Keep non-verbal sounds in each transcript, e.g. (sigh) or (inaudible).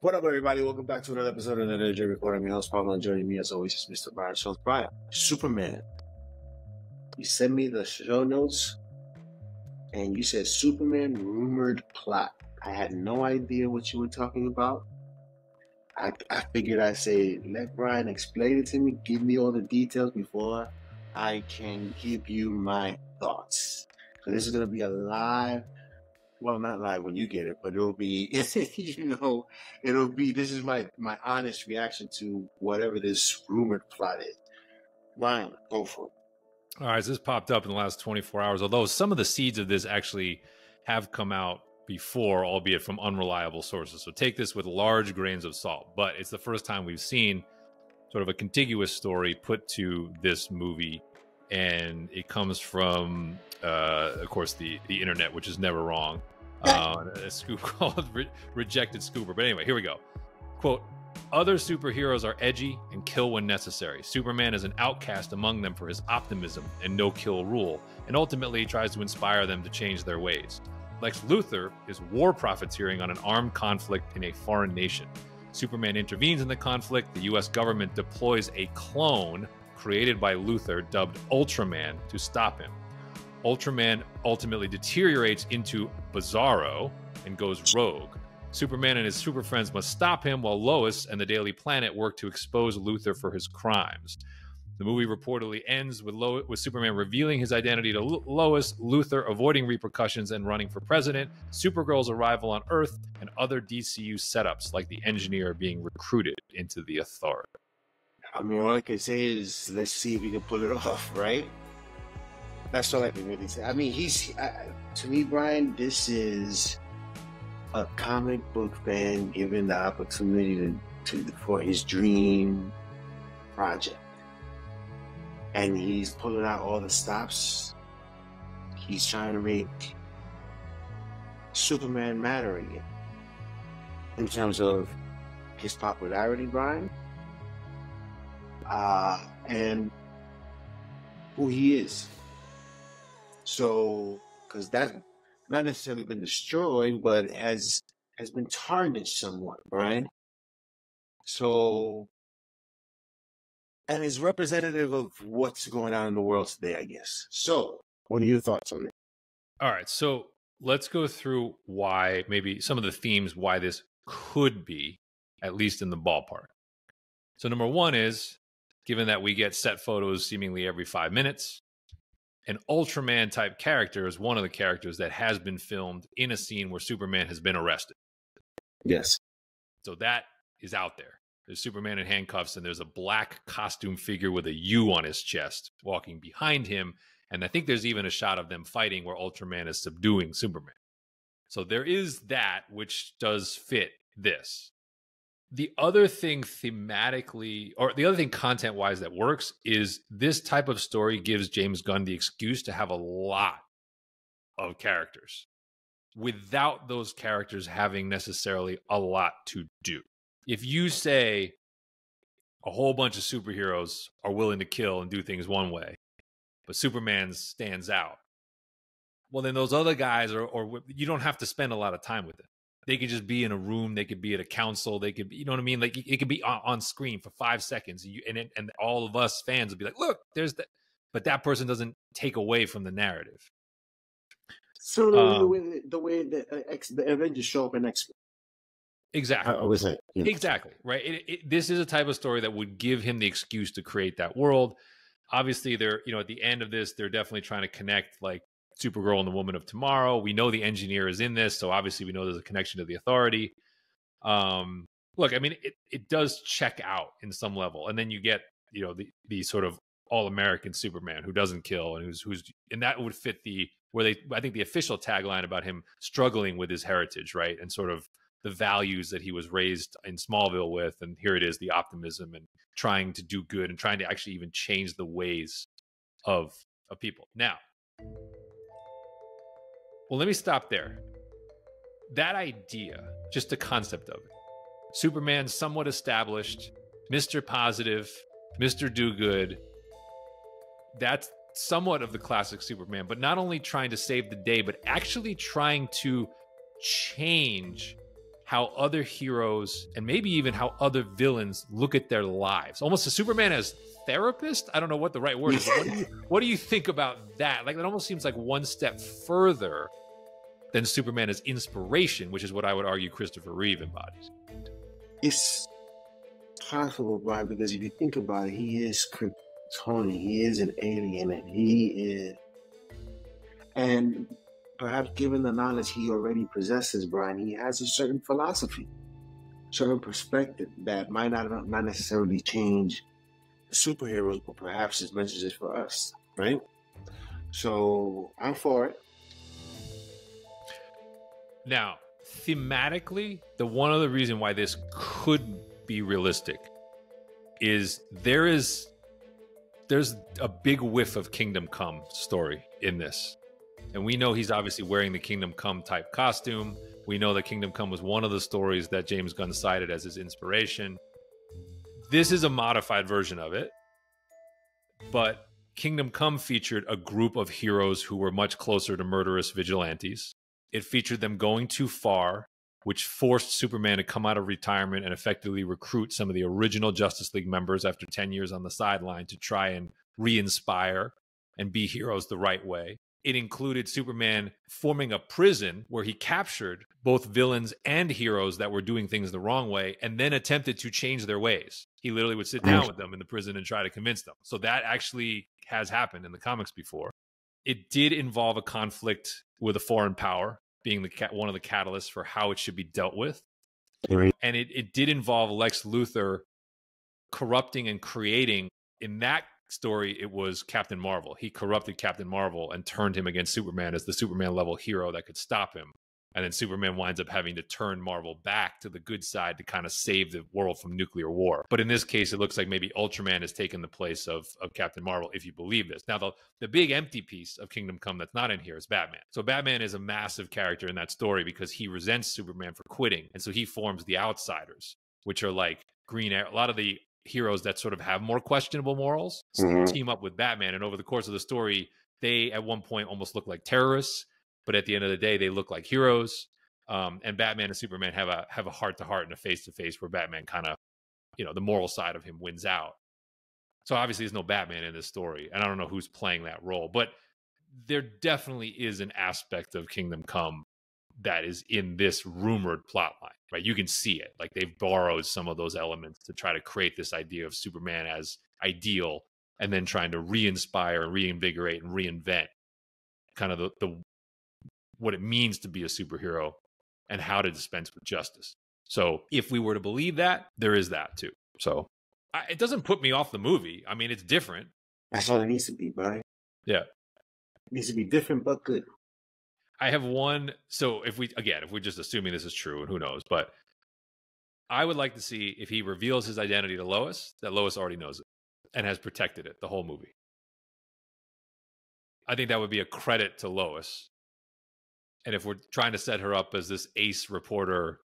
What up, everybody? Welcome back to another episode of the J Report. I'm your host, Pablo, and joining me as always is Mr. Brian Schultz. Brian, Superman. You sent me the show notes, and you said Superman rumored plot. I had no idea what you were talking about. I, I figured I'd say, let Brian explain it to me, give me all the details before I can give you my thoughts. So this is going to be a live well, not live when you get it, but it'll be, (laughs) you know, it'll be, this is my, my honest reaction to whatever this rumored plot is. Ryan, go for it. All right, so this popped up in the last 24 hours, although some of the seeds of this actually have come out before, albeit from unreliable sources. So take this with large grains of salt. But it's the first time we've seen sort of a contiguous story put to this movie. And it comes from, uh, of course, the, the internet, which is never wrong uh, a scoop (laughs) called Re- Rejected Scooper. But anyway, here we go. Quote Other superheroes are edgy and kill when necessary. Superman is an outcast among them for his optimism and no kill rule, and ultimately tries to inspire them to change their ways. Lex Luthor is war profiteering on an armed conflict in a foreign nation. Superman intervenes in the conflict. The US government deploys a clone created by Luthor dubbed Ultraman to stop him. Ultraman ultimately deteriorates into Bizarro and goes rogue. Superman and his super friends must stop him while Lois and the Daily Planet work to expose Luthor for his crimes. The movie reportedly ends with, Lo- with Superman revealing his identity to Lo- Lois, Luthor avoiding repercussions and running for president, Supergirl's arrival on Earth, and other DCU setups like the Engineer being recruited into the Authority. I mean, all I can say is let's see if we can pull it (laughs) off, right? That's all I can really say. I mean, he's to me, Brian. This is a comic book fan given the opportunity to, to for his dream project, and he's pulling out all the stops. He's trying to make Superman matter again in terms of his popularity, Brian, uh, and who he is. So, because that not necessarily been destroyed, but has has been tarnished somewhat, right? So, and is representative of what's going on in the world today, I guess. So, what are your thoughts on it? All right, so let's go through why maybe some of the themes why this could be at least in the ballpark. So, number one is given that we get set photos seemingly every five minutes, an Ultraman type character is one of the characters that has been filmed in a scene where Superman has been arrested. Yes. So that is out there. There's Superman in handcuffs, and there's a black costume figure with a U on his chest walking behind him. And I think there's even a shot of them fighting where Ultraman is subduing Superman. So there is that, which does fit this the other thing thematically or the other thing content wise that works is this type of story gives James Gunn the excuse to have a lot of characters without those characters having necessarily a lot to do. If you say a whole bunch of superheroes are willing to kill and do things one way, but Superman stands out, well, then those other guys are, or you don't have to spend a lot of time with it they could just be in a room they could be at a council they could be you know what i mean? Like it could be on, on screen for five seconds and, you, and, it, and all of us fans would be like look there's that but that person doesn't take away from the narrative. So the, um, the way the way the, uh, X, the avengers show up in x exactly. I was saying yeah. exactly right? It, it, this is a type of story that would give him the excuse to create that world. Obviously they're you know at the end of this they're definitely trying to connect like Supergirl and the Woman of Tomorrow. We know the engineer is in this, so obviously we know there's a connection to the Authority. Um, look, I mean, it, it does check out in some level, and then you get you know the the sort of all American Superman who doesn't kill and who's who's and that would fit the where they I think the official tagline about him struggling with his heritage, right, and sort of the values that he was raised in Smallville with, and here it is, the optimism and trying to do good and trying to actually even change the ways of of people. Now, well, let me stop there. That idea, just the concept of it, Superman somewhat established, Mr. Positive, Mr. Do Good, that's somewhat of the classic Superman, but not only trying to save the day, but actually trying to change how other heroes and maybe even how other villains look at their lives. Almost a Superman as therapist. I don't know what the right word is. What do, you, (laughs) what do you think about that? Like that almost seems like one step further than Superman as inspiration, which is what I would argue Christopher Reeve embodies. It's possible, Brian, because if you think about it, he is Kryptonian. He is an alien, and he is, and perhaps given the knowledge he already possesses, Brian, he has a certain philosophy, certain perspective that might not not necessarily change superheroes, but perhaps his message is for us, right? So I'm for it. Now, thematically, the one other reason why this could be realistic is there is there's a big whiff of Kingdom Come story in this. And we know he's obviously wearing the Kingdom Come type costume. We know that Kingdom Come was one of the stories that James Gunn cited as his inspiration. This is a modified version of it. But Kingdom Come featured a group of heroes who were much closer to murderous vigilantes. It featured them going too far, which forced Superman to come out of retirement and effectively recruit some of the original Justice League members after 10 years on the sideline to try and re inspire and be heroes the right way. It included Superman forming a prison where he captured both villains and heroes that were doing things the wrong way and then attempted to change their ways. He literally would sit down with them in the prison and try to convince them. So that actually has happened in the comics before. It did involve a conflict with a foreign power being the one of the catalysts for how it should be dealt with. Right. And it, it did involve Lex Luthor corrupting and creating in that story, it was Captain Marvel. He corrupted Captain Marvel and turned him against Superman as the Superman level hero that could stop him. And then Superman winds up having to turn Marvel back to the good side to kind of save the world from nuclear war. But in this case, it looks like maybe Ultraman has taken the place of, of Captain Marvel, if you believe this. Now, the, the big empty piece of Kingdom Come that's not in here is Batman. So Batman is a massive character in that story because he resents Superman for quitting. And so he forms the Outsiders, which are like Green Arrow. A lot of the heroes that sort of have more questionable morals mm-hmm. team up with Batman. And over the course of the story, they at one point almost look like terrorists, but at the end of the day, they look like heroes. Um, and Batman and Superman have a have a heart to heart and a face to face where Batman kind of, you know, the moral side of him wins out. So obviously, there's no Batman in this story, and I don't know who's playing that role, but there definitely is an aspect of Kingdom Come that is in this rumored plot line, right? You can see it. Like they've borrowed some of those elements to try to create this idea of Superman as ideal and then trying to re-inspire, reinvigorate, and reinvent kind of the, the what it means to be a superhero and how to dispense with justice. So if we were to believe that, there is that too. So I, it doesn't put me off the movie. I mean, it's different. That's all it needs to be, right? Yeah. It needs to be different but good. I have one. So if we again, if we're just assuming this is true, and who knows, but I would like to see if he reveals his identity to Lois, that Lois already knows it and has protected it the whole movie. I think that would be a credit to Lois. And if we're trying to set her up as this ace reporter,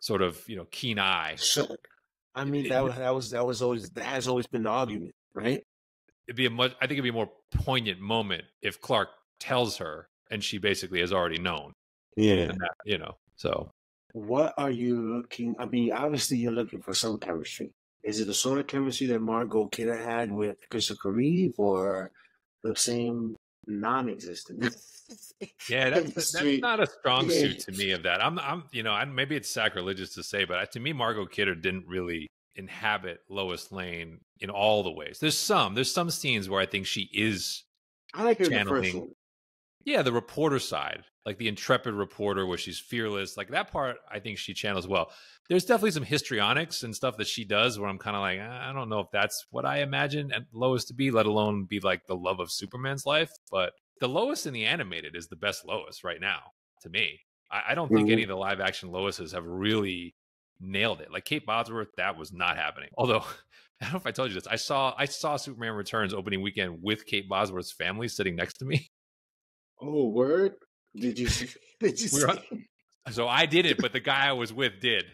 sort of you know keen eye. Sure. I mean that was that was that was always that has always been the argument, right? It'd be a much. I think it'd be a more poignant moment if Clark tells her and she basically has already known. Yeah. That, you know, so. What are you looking? I mean, obviously, you're looking for some chemistry. Is it the sort of chemistry that Margot Kidder had with Christopher Reeve, or the same non-existent? (laughs) yeah, that's, that's not a strong suit to me of that. I'm, I'm, you know, I, maybe it's sacrilegious to say, but to me, Margot Kidder didn't really inhabit Lois Lane in all the ways. There's some, there's some scenes where I think she is. I like her channeling, the. Yeah, the reporter side, like the intrepid reporter where she's fearless, like that part, I think she channels well. There's definitely some histrionics and stuff that she does where I'm kind of like, I don't know if that's what I imagine Lois to be, let alone be like the love of Superman's life. But the Lois in the animated is the best Lois right now to me. I, I don't think mm-hmm. any of the live action Loises have really nailed it. Like Kate Bosworth, that was not happening. (laughs) Although I don't know if I told you this. I saw I saw Superman Returns opening weekend with Kate Bosworth's family sitting next to me. Oh, word! Did you? (laughs) Did you? We (laughs) so I did it, but the guy I was with did.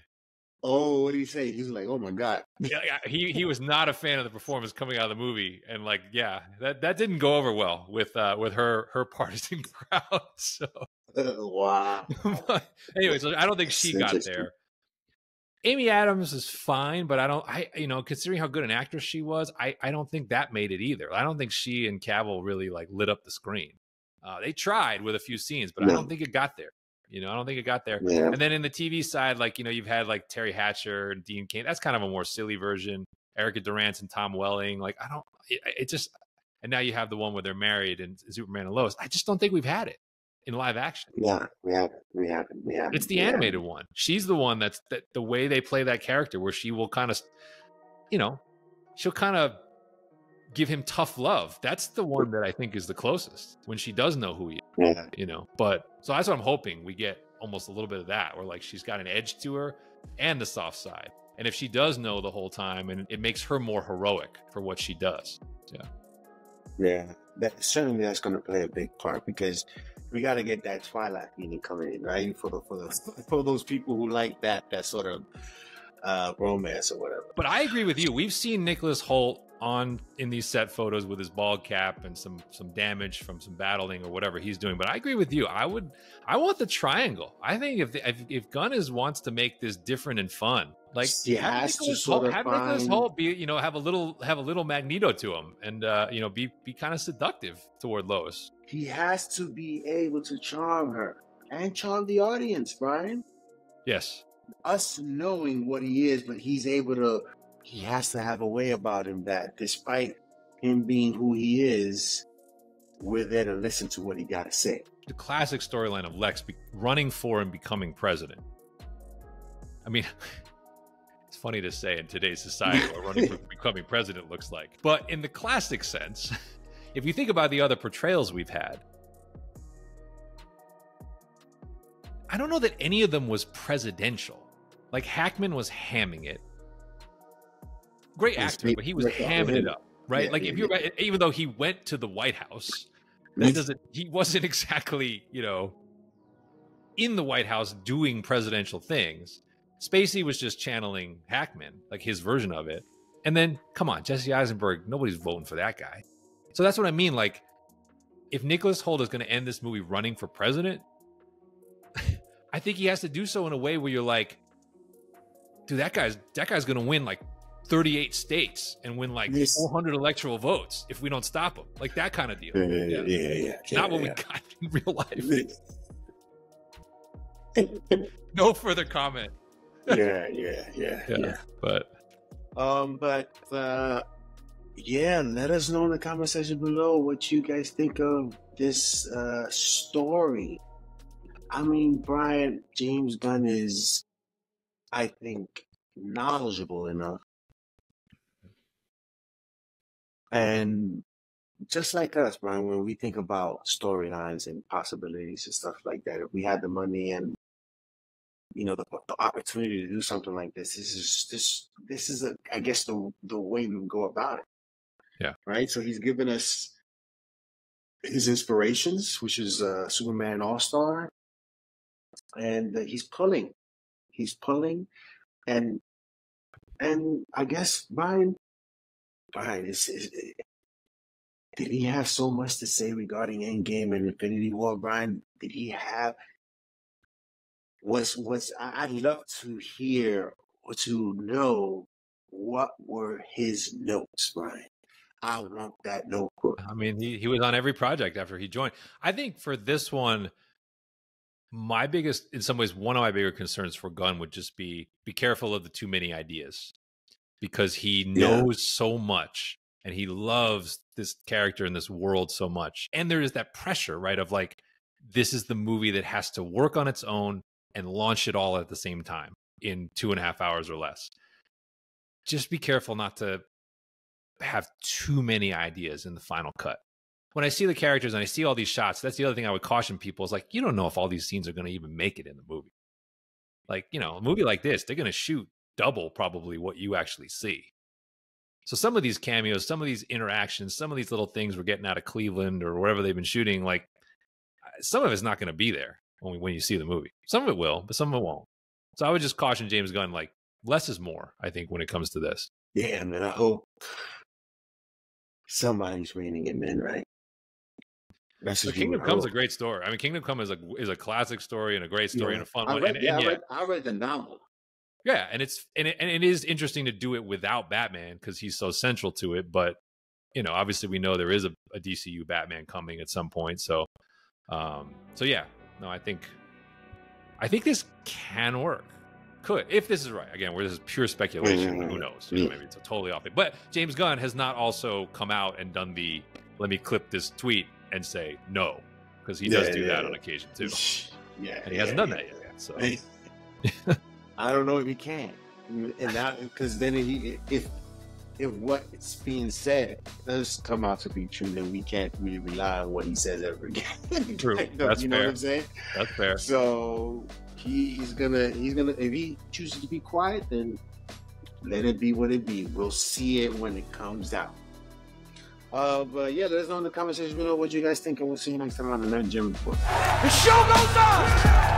Oh, what did he say? He was like, "Oh my god." (laughs) yeah, he he was not a fan of the performance coming out of the movie, and like, yeah, that that didn't go over well with uh with her her partisan crowd. So wow. anyway, so I don't think she got there. Amy Adams is fine, but I don't. I you know, considering how good an actress she was, I I don't think that made it either. I don't think she and Cavill really like lit up the screen. Uh, they tried with a few scenes, but no. I don't think it got there. You know, I don't think it got there. Yeah. And then in the TV side, like you know, you've had like Teri Hatcher and Dean Cain. That's kind of a more silly version. Erica Durance and Tom Welling. Like I don't. It, it just. And now you have the one where they're married and Superman and Lois. I just don't think we've had it in live action. Yeah, we haven't. We haven't. We haven't. It's the animated one. She's the one that's that the way they play that character, where she will kind of, you know, she'll kind of give him tough love. That's the one that I think is the closest when she does know who he is. Yeah. You know, but so that's what I'm hoping we get almost a little bit of that, where like she's got an edge to her and the soft side. And if she does know the whole time, and it makes her more heroic for what she does. Yeah. Yeah, that certainly that's going to play a big part because we got to get that Twilight feeling coming in, right? For the for the for those people who like that that sort of uh, romance or whatever. But I agree with you. We've seen Nicholas Hoult on in these set photos with his bald cap and some some damage from some battling or whatever he's doing. But I agree with you. I would I want the triangle. I think if if, if Gunn is wants to make this different and fun, like he has to sort of have find... Nicholas Hoult be you know have a little have a little Magneto to him and uh, you know be be kind of seductive toward Lois. He has to be able to charm her and charm the audience, Brian. Yes. Us knowing what he is, but he's able to he has to have a way about him that despite him being who he is, we're there to listen to what he got to say. The classic storyline of Lex be- running for and becoming president. I mean, (laughs) it's funny to say in today's society what running for (laughs) becoming president looks like. But in the classic sense, (laughs) if you think about the other portrayals we've had, I don't know that any of them was presidential. Like Hackman was hamming it great actor, but he was hamming it up, right? Yeah, like if you yeah. even though he went to the White House, that doesn't he wasn't (laughs) exactly you know in the White House doing presidential things. Spacey was just channeling Hackman, like his version of it. And then, come on, Jesse Eisenberg, nobody's voting for that guy. So that's what I mean. Like, if Nicholas Hoult is going to end this movie running for president, (laughs) I think he has to do so in a way where you're like, dude, that guy's that guy's going to win like 38 states and win like this, 400 electoral votes if we don't stop them. Like that kind of deal. Yeah, yeah, yeah. yeah, yeah Not what we got in real life. (laughs) no further comment. yeah, yeah, yeah, yeah. But, um, but uh, yeah, let us know in the comment section below what you guys think of this uh story. I mean, Brian James Gunn is, I think, knowledgeable enough and just like us, Brian, when we think about storylines and possibilities and stuff like that, if we had the money and you know the, the opportunity to do something like this, this is this this is a I guess the the way we would go about it. Yeah. Right. So he's given us his inspirations, which is uh, Superman All Star, and uh, he's pulling, he's pulling, and and I guess Brian, Is, did he have so much to say regarding Endgame and Infinity War, Brian? Did he have was was I'd love to hear or to know what were his notes, Brian. I want that notebook. I mean, he, he was on every project after he joined. I think for this one, my biggest, in some ways, one of my bigger concerns for Gunn would just be be careful of the too many ideas because he knows yeah. so much and he loves this character in this world so much. And there is that pressure, right? Of like, this is the movie that has to work on its own and launch it all at the same time in two and a half hours or less. Just be careful not to have too many ideas in the final cut. When I see the characters and I see all these shots, that's the other thing I would caution people is like, you don't know if all these scenes are going to even make it in the movie. Like, you know, a movie like this, they're going to shoot double probably what you actually see. So some of these cameos, some of these interactions, some of these little things we're getting out of Cleveland or wherever they've been shooting, like uh, some of it's not going to be there when, when you see the movie. Some of it will, but some of it won't. So I would just caution James Gunn, like less is more. I think when it comes to this. Yeah, man. I hope somebody's reining him in, right? That's So Kingdom Come's a great story. I mean, Kingdom Come is a is a classic story and a great story Yeah. and a fun I one. and, yeah, and I read, I read the novel. Yeah, and it's and it, and it is interesting to do it without Batman because he's so central to it. But you know, obviously, we know there is a, a DCU Batman coming at some point. So, um, so yeah, no, I think I think this can work. Could if this is right. Again, where this is pure speculation. Mhm. Who knows? You know, maybe it's totally off it. But James Gunn has not also come out and done the let me clip this tweet and say no because he does do yeah, that yeah. on occasion too, (laughs) Yeah, and he hasn't done yeah, that yet. So yeah. (laughs) (laughs) I don't know if he can, and that because then he, if if what's being said does come out to be true, then we can't really rely on what he says ever again. (laughs) True. Kind That's you know what. I'm saying? that's fair. So he's gonna he's gonna if he chooses to be quiet, then let it be what it be. We'll see it when it comes out. Uh, but yeah, let us know in the comment section below what you guys think, and we'll see you next time on the Nerd Gen Report. The show goes on!